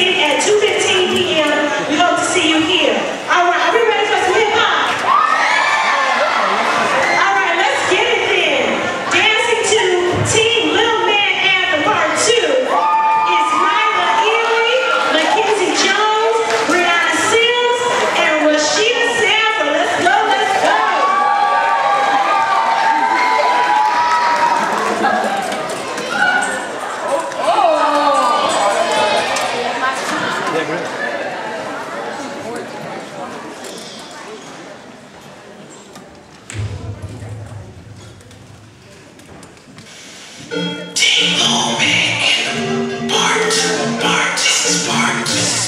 sing at 2 with. Take home, Part, part, this is part.